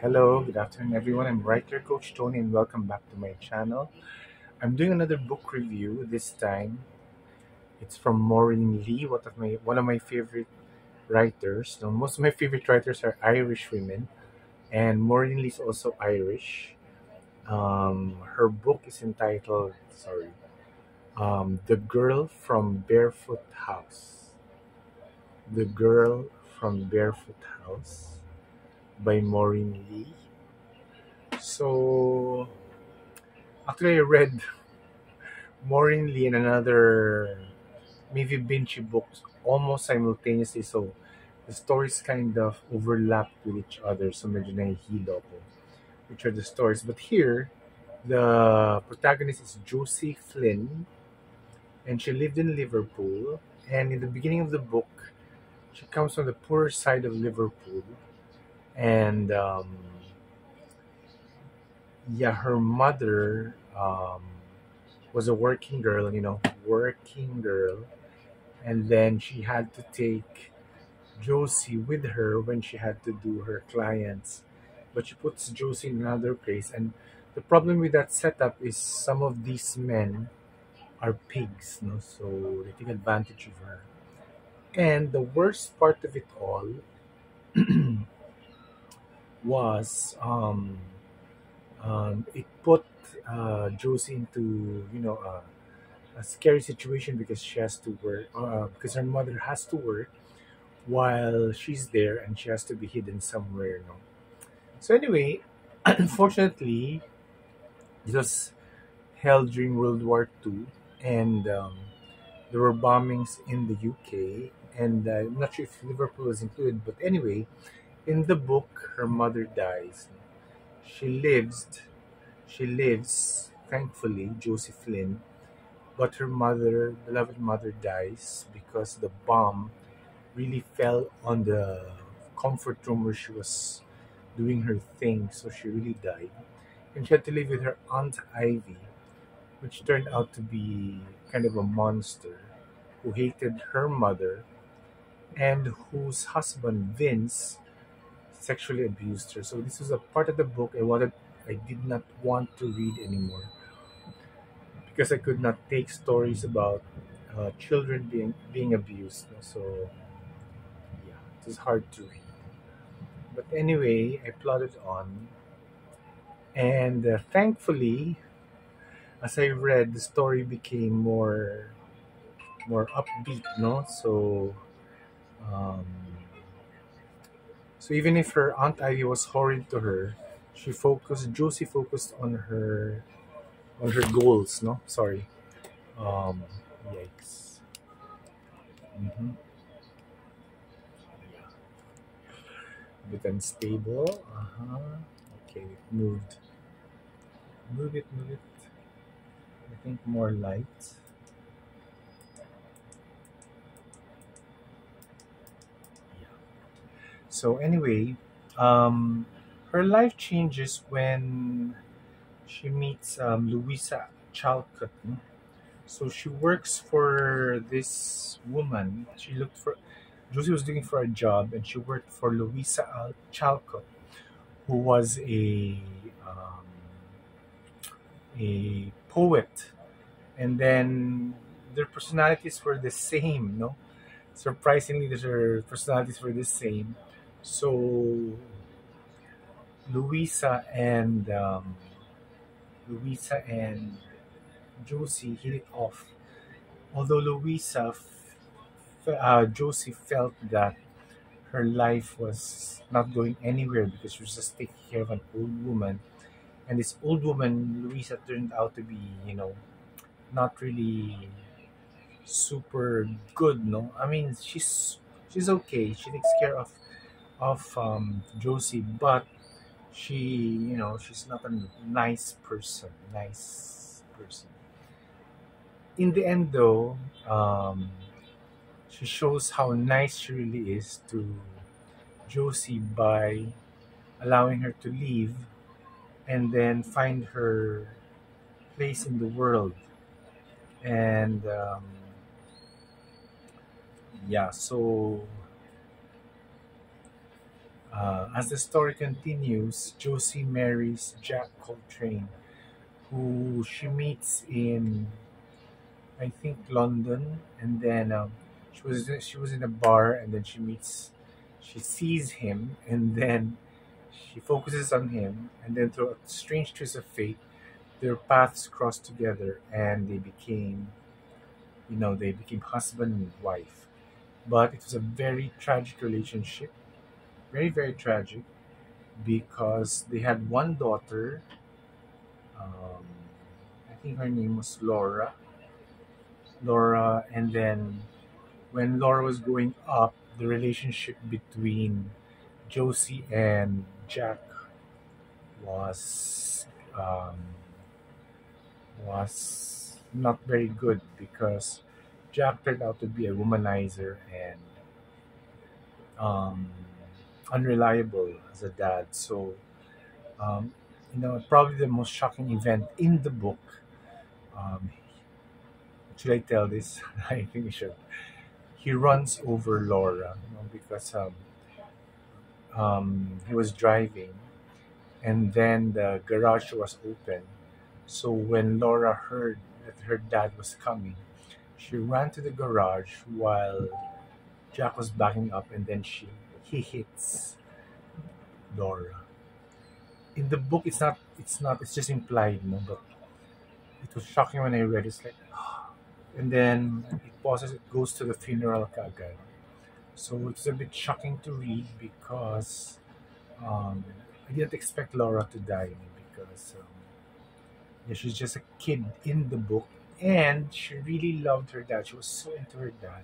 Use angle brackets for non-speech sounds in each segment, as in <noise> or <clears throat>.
Hello, good afternoon, everyone. I'm writer coach Tony, and welcome back to my channel. I'm doing another book review. This time, it's from Maureen Lee, one of my one of my favorite writers. Now, most of my favorite writers are Irish women, and Maureen Lee is also Irish. Um, her book is entitled, sorry, um, "The Girl from Barefoot House." The Girl from Barefoot House by Maureen Lee. So actually, I read Maureen Lee and another Maeve Binchy books almost simultaneously. So the stories kind of overlap with each other. So medyo nahihilo ko which are the stories. But here, the protagonist is Josie Flynn and she lived in Liverpool. And in the beginning of the book, she comes from the poorer side of Liverpool. And um, yeah, her mother um, was a working girl, you know, working girl. And then she had to take Josie with her when she had to do her clients. But she puts Josie in another place. And the problem with that setup is some of these men are pigs, no? So they take advantage of her. And the worst part of it all <clears throat> was um, um, it put uh, Josie into you know a, a scary situation because she has to work uh, because her mother has to work while she's there and she has to be hidden somewhere. You know. So anyway, <clears throat> unfortunately, it was held during World War Two, and um, there were bombings in the UK. And uh, I'm not sure if Liverpool was included, but anyway, in the book, her mother dies. She lives, she lives, thankfully, Josie Flynn, but her mother, beloved mother, dies because the bomb really fell on the comfort room where she was doing her thing, so she really died. And she had to live with her Aunt Ivy, which turned out to be kind of a monster who hated her mother and whose husband, Vince, sexually abused her. So this was a part of the book I wanted I did not want to read anymore because I could not take stories about uh, children being being abused. So yeah, it was hard to read. But anyway, I plodded on, and uh, thankfully, as I read, the story became more more upbeat. No, so um, so even if her aunt Ivy was horrid to her, she focused. Josie focused on her on her goals. No, sorry. Um, yikes. Mm-hmm. A bit unstable. Uh huh. Okay, moved. Move it, move it. I think more light. So anyway, um, her life changes when she meets um, Louisa Chalcott. So she works for this woman. She looked for Josie was looking for a job, and she worked for Louisa Al- Chalcott, who was a um, a poet. And then their personalities were the same. No, surprisingly, their personalities were the same. So Louisa and um, Louisa and Josie hit it off. Although Louisa, uh, Josie felt that her life was not going anywhere because she was just taking care of an old woman, and this old woman, Louisa, turned out to be, you know, not really super good. No, I mean she's she's okay. She takes care of of um, Josie, but she, you know, she's not a nice person. Nice person. In the end, though, um, she shows how nice she really is to Josie by allowing her to leave and then find her place in the world. And um, yeah, so Uh, as the story continues, Josie marries Jack Coltrane, who she meets in I think London, and then um, she was she was in a bar, and then she meets, she sees him, and then she focuses on him, and then through a strange twist of fate, their paths crossed together, and they became, you know, they became husband and wife. But it was a very tragic relationship, very very tragic, because they had one daughter. Um, I think her name was Laura, Laura, and then when Laura was growing up, the relationship between Josie and Jack was um, was not very good because Jack turned out to be a womanizer and um, unreliable as a dad. So, um, you know, probably the most shocking event in the book. Um, should I tell this? <laughs> I think I should. He runs over Laura you know, because um, um, he was driving and then the garage was open. So when Laura heard that her dad was coming, she ran to the garage while Jack was backing up and then she he hits Laura. In the book it's not it's not it's just implied, no, but it was shocking when I read it. It's like and then it pauses, it goes to the funeral kagad. So it's a bit shocking to read because um, I didn't expect Laura to die because um, yeah, she's just a kid in the book and she really loved her dad. She was so into her dad.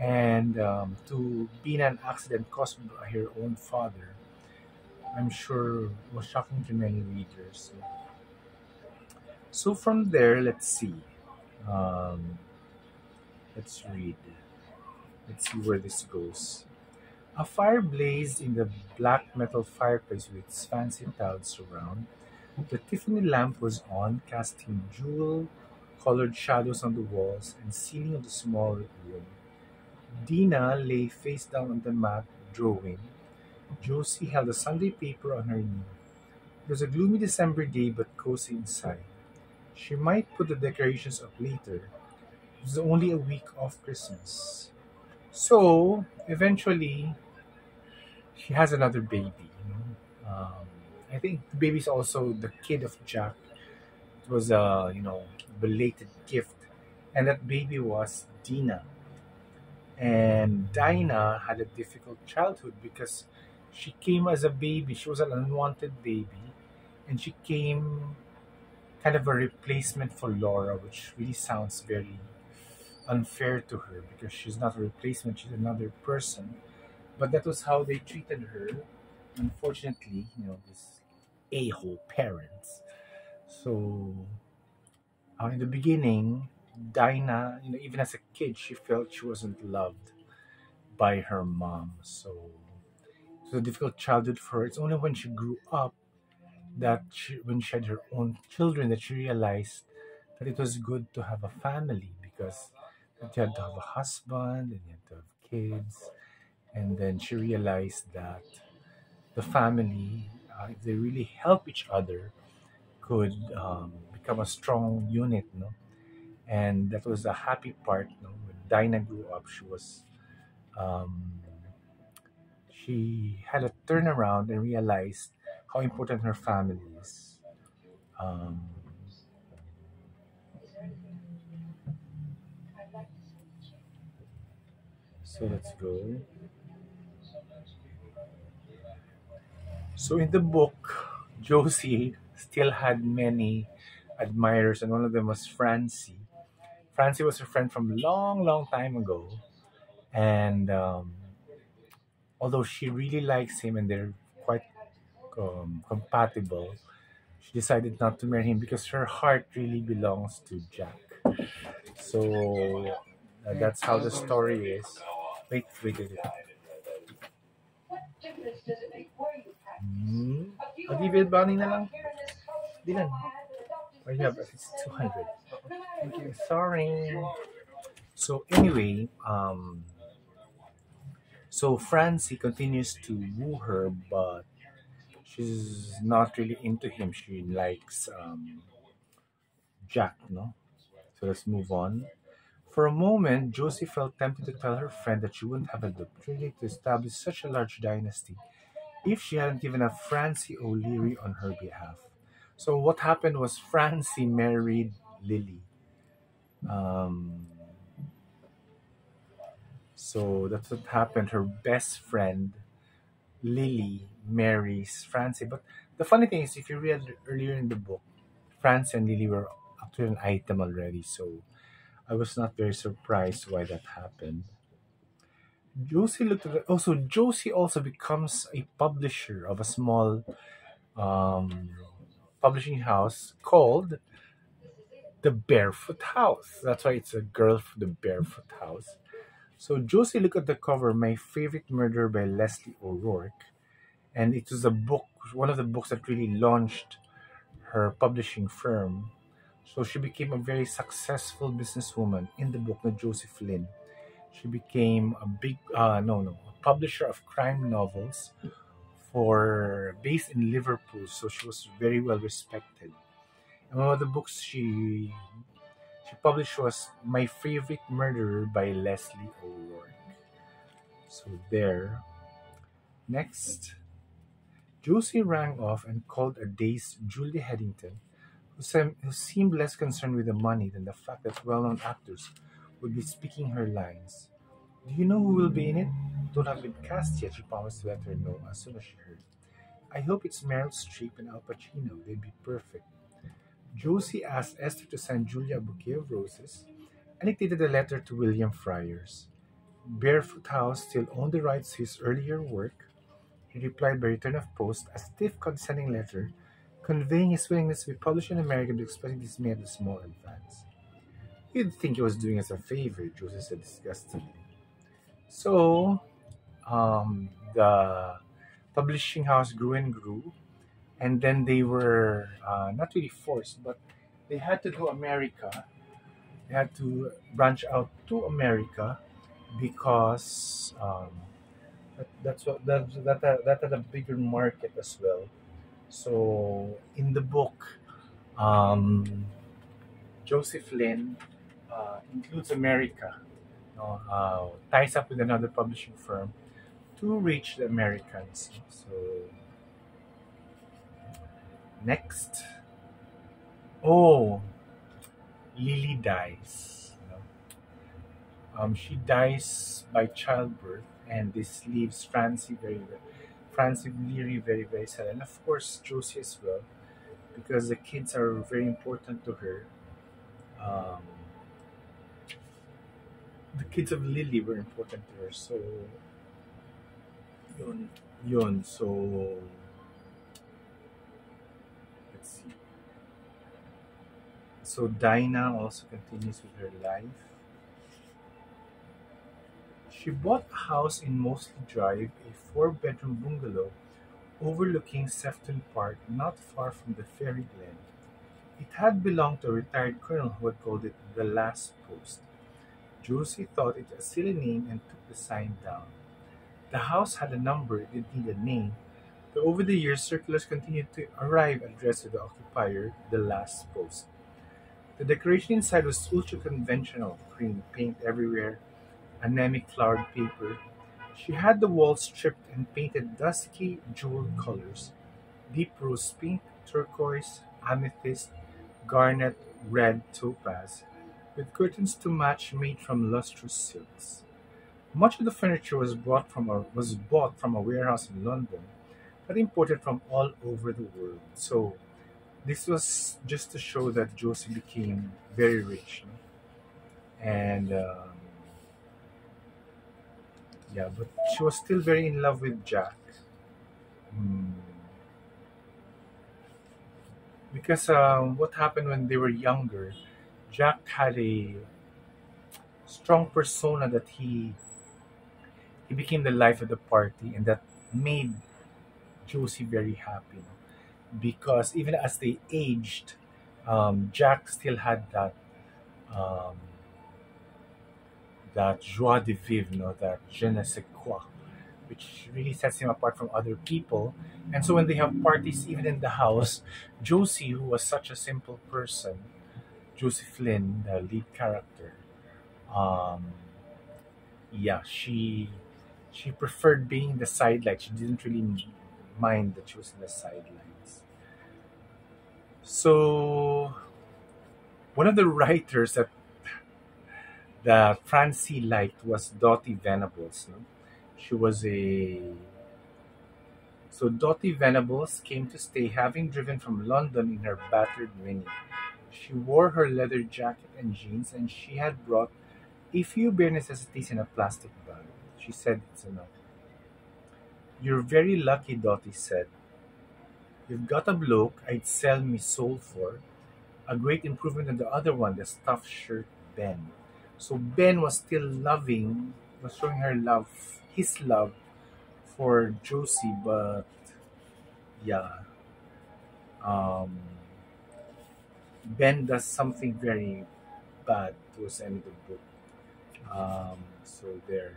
And um, to be in an accident caused by her own father, I'm sure was shocking to many readers. So, from there, let's see. Um, let's read. Let's see where this goes. A fire blazed in the black metal fireplace with its fancy tiled surround. The Tiffany lamp was on, casting jewel colored shadows on the walls and ceiling of the small room. Dina lay face down on the mat, drawing. Josie held a Sunday paper on her knee. It was a gloomy December day, but cozy inside. She might put the decorations up later. It was only a week off Christmas. So eventually, she has another baby. Um, I think the baby's also the kid of Jack. It was a you know belated gift, and that baby was Dina. And Dinah had a difficult childhood because she came as a baby. She was an unwanted baby, and she came kind of a replacement for Laura, which really sounds very unfair to her because she's not a replacement, she's another person. But that was how they treated her. Unfortunately, you know, these a hole parents. So, uh, in the beginning, Dinah, you know, even as a kid, she felt she wasn't loved by her mom. So, it was a difficult childhood for her. It's only when she grew up that she, when she had her own children that she realized that it was good to have a family because you had to have a husband and you had to have kids and then she realized that the family uh, if they really help each other could um, become a strong unit no and that was the happy part no? when dinah grew up she was um, she had a turnaround and realized how important her family is. Um, so let's go. So in the book, <laughs> Josie still had many admirers, and one of them was Francie. Francie was her friend from long, long time ago, and um, although she really likes him and they're quite um, compatible, she decided not to marry him because her heart really belongs to Jack. So uh, that's how the story is. Wait, wait, wait. Hmm? Mag-evil bounty lang. Dilan. Or you have, it's 200. Thank you. Sorry. So anyway, um, So Francie continues to woo her, but she's not really into him. She likes um, Jack, no? So let's move on. For a moment, Josie felt tempted to tell her friend that she wouldn't have the opportunity to establish such a large dynasty if she hadn't given up Francie O'Leary on her behalf. So what happened was Francie married Lily. Um, so that's what happened. Her best friend Lily marries Francie. But the funny thing is, if you read earlier in the book, Francie and Lily were actually an item already. So I was not very surprised why that happened. Josie looked at. Also, Josie also becomes a publisher of a small um, publishing house called the Barefoot House. That's why it's a girl from the Barefoot House. So Josie look at the cover, My Favorite Murder by Leslie O'Rourke. And it was a book, one of the books that really launched her publishing firm. So she became a very successful businesswoman in the book Josie Flynn. She became a big, uh, no, no, a publisher of crime novels for based in Liverpool. So she was very well respected. And one of the books she she published was My Favorite Murderer by Leslie O'Rourke. So there. Next, Josie rang off and called a dazed Julie Headington, who, sem- who seemed less concerned with the money than the fact that well-known actors would be speaking her lines. Do you know who will be in it? Don't have been cast yet, she promised to let her know as soon as she heard. I hope it's Meryl Streep and Al Pacino. They'd be perfect. Josie asked Esther to send Julia a bouquet of roses and dictated a letter to William Friars. Barefoot House still owned the rights to his earlier work. He replied by return of post a stiff condescending letter conveying his willingness to be published in America but expressing dismay at the small advance. You'd think he was doing us a favor, Josie said disgustedly. So, um, the publishing house grew and grew, and then they were uh, not really forced, but they had to do America. They had to branch out to America because um, that, that's what that that that, that had a bigger market as well. So in the book, um, Josie Flynn uh, includes America, you know, uh, ties up with another publishing firm to reach the Americans. So next, oh, Lily dies. Um, she dies by childbirth, and this leaves Francie very, Francie Leary very, very sad, and of course Josie as well, because the kids are very important to her. Um, the kids of Lily were important to her, so yun, yun. So let's see. So Dinah also continues with her life. She bought a house in Mosley Drive, a four-bedroom bungalow overlooking Sefton Park, not far from the Fairy Glen. It had belonged to a retired colonel who had called it the last post. Josie thought it a silly name and took the sign down. The house had a number, it didn't need a name, but over the years circulars continued to arrive addressed to the occupier, the last post. The decoration inside was ultra conventional, cream paint everywhere, anemic flowered paper. She had the walls stripped and painted dusky jeweled colors deep rose pink, turquoise, amethyst, garnet, red, topaz, with curtains to match made from lustrous silks. Much of the furniture was bought from a was bought from a warehouse in London, but imported from all over the world. So this was just to show that Josie became very rich, and um, yeah, but she was still very in love with Jack. Hmm. Because um, what happened when they were younger, Jack had a strong persona that he he became the life of the party, and that made Josie very happy. Because even as they aged, um, Jack still had that um, that joie de vivre, no, that je ne sais quoi. which really sets him apart from other people. And so when they have parties, even in the house, <laughs> Josie, who was such a simple person, Josie Flynn, the lead character, um, yeah, she she preferred being in the sidelines. She didn't really mind that she was in the sidelines. So one of the writers that that Francie liked was Dottie Venables. no? She was a so Dottie Venables came to stay, having driven from London in her battered Mini. She wore her leather jacket and jeans, and she had brought a few bare necessities in a plastic bag. She said it's enough. You're very lucky, Dottie said. You've got a bloke I'd sell me soul for. A great improvement on the other one, the stuffed shirt Ben. So Ben was still loving, was showing her love, his love for Josie, but yeah, um, Ben does something very bad towards the end of the book. Um, so there.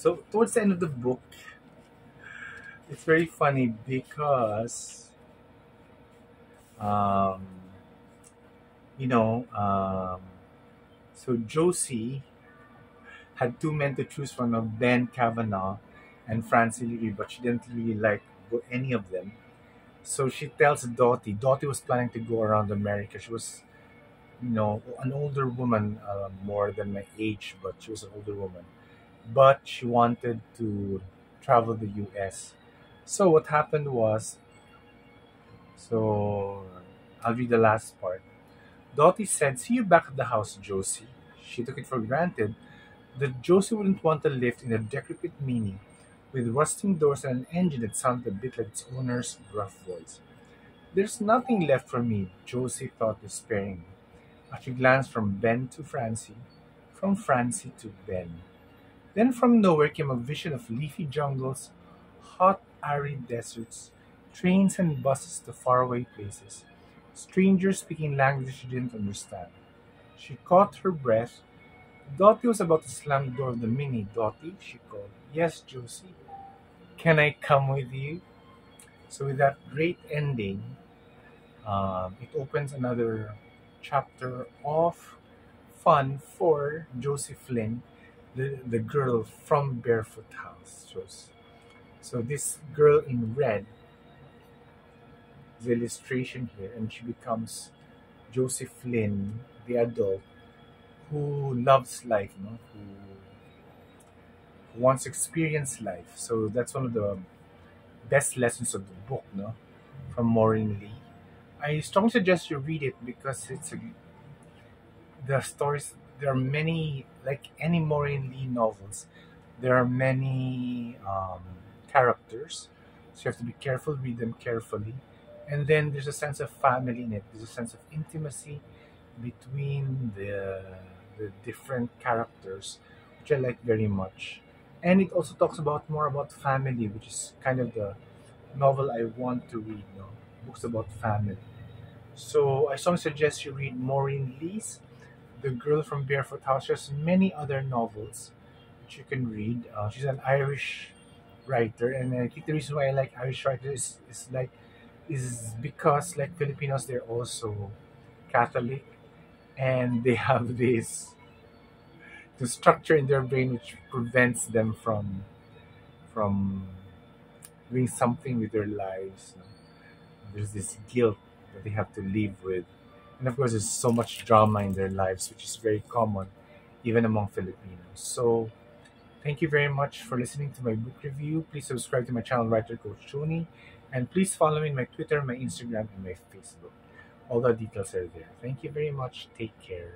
So towards the end of the book, it's very funny because um, you know, um, so Josie had two men to choose from, of Ben Kavanaugh and Francie Leary, but she didn't really like any of them. So she tells Dottie. Dottie was planning to go around America. She was, you know, an older woman, uh, more than my age, but she was an older woman. But she wanted to travel the U.S. So what happened was, so I'll read the last part. Dottie said, "See you back at the house, Josie." She took it for granted that Josie wouldn't want to live in a decrepit Mini with rusting doors and an engine that sounded a bit like its owner's gruff voice. There's nothing left for me, Josie thought despairingly, as she glanced from Ben to Francie, from Francie to Ben. Then from nowhere came a vision of leafy jungles, hot, arid deserts, trains and buses to faraway places, strangers speaking languages she didn't understand. She caught her breath Dottie was about to slam the door of the Mini. Dottie, she called. Yes, Josie. Can I come with you? So with that great ending, um, it opens another chapter of fun for Josie Flynn, the, the girl from Barefoot House. So, so this girl in red, the illustration here, and she becomes Josie Flynn, the adult who loves life, you know, who, who wants to experience life. So that's one of the best lessons of the book, no, from Maureen Lee. I strongly suggest you read it because it's a, the stories. There are many, like any Maureen Lee novels, there are many um, characters, so you have to be careful, read them carefully, and then there's a sense of family in it. There's a sense of intimacy between the the different characters, which I like very much. And it also talks about more about family, which is kind of the novel I want to read. No, books about family. So I strongly suggest you read Maureen Lee's The Girl from Barefoot House. There's many other novels which you can read. Uh, she's an Irish writer, and I think the reason why I like Irish writers is, is like is because like Filipinos, they're also Catholic, and they have <laughs> this the structure in their brain which prevents them from from doing something with their lives. There's this guilt that they have to live with. And of course, there's so much drama in their lives, which is very common even among Filipinos. So, thank you very much for listening to my book review. Please subscribe to my channel, Writer Coach Tony. And please follow me on my Twitter, my Instagram, and my Facebook. All the details are there. Thank you very much. Take care.